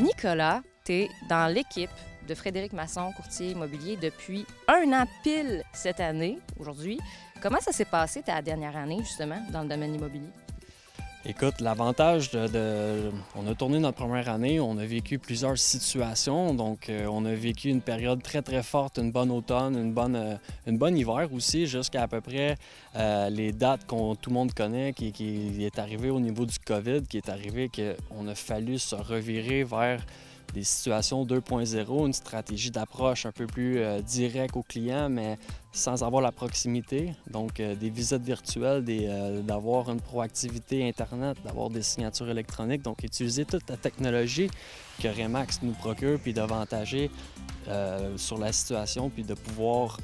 Nicolas, tu es dans l'équipe de Frédéric Masson, courtier immobilier, depuis un an pile cette année, aujourd'hui. Comment ça s'est passé ta dernière année, justement, dans le domaine immobilier? Écoute, l'avantage de, On a tourné notre première année, on a vécu plusieurs situations. Donc, euh, on a vécu une période très, très forte, une bonne automne, une bonne, euh, une bonne hiver aussi, jusqu'à à peu près euh, les dates qu'on tout le monde connaît, qui, qui, est arrivé au niveau du COVID, qui est arrivé qu'on a fallu se revirer vers des situations 2.0, une stratégie d'approche un peu plus euh, directe au client, mais sans avoir la proximité. Donc, euh, des visites virtuelles, euh, d'avoir une proactivité Internet, d'avoir des signatures électroniques. Donc, utiliser toute la technologie que Remax nous procure, puis d'avantager sur la situation, puis de pouvoir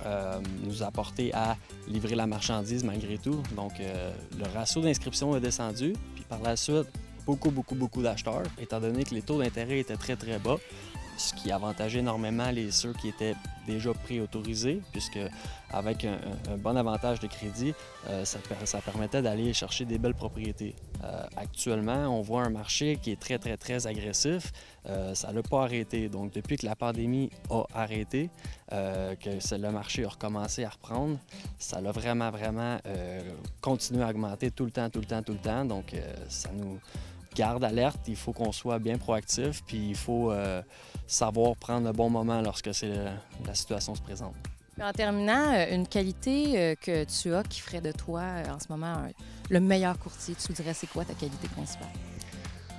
nous apporter à livrer la marchandise malgré tout. Donc, le ratio d'inscription est descendu, puis par la suite, beaucoup, beaucoup, beaucoup d'acheteurs, étant donné que les taux d'intérêt étaient très, très bas, ce qui avantageait énormément les ceux qui étaient déjà préautorisés, puisque avec un, bon avantage de crédit, euh, ça, permettait d'aller chercher des belles propriétés. Euh, actuellement, on voit un marché qui est très, très, très agressif. Euh, ça n'a pas arrêté. Donc, depuis que la pandémie a arrêté, que le marché a recommencé à reprendre, ça a vraiment, vraiment continué à augmenter tout le temps, tout le temps, tout le temps. Donc, ça nous garde alerte, il faut qu'on soit bien proactif, puis il faut euh, savoir prendre le bon moment lorsque c'est euh, la situation se présente. En terminant, euh, une qualité que tu as qui ferait de toi en ce moment le meilleur courtier, tu dirais c'est quoi ta qualité principale?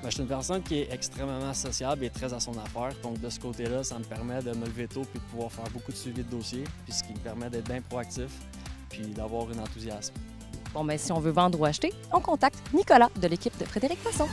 Ben, je suis une personne qui est extrêmement sociable et très à son affaire. Donc, de ce côté-là, ça me permet de me lever tôt puis de pouvoir faire beaucoup de suivi de dossiers, puis ce qui me permet d'être bien proactif puis d'avoir un enthousiasme. Bon, ben, si on veut vendre ou acheter, on contacte Nicolas de l'équipe de Frédéric Masson.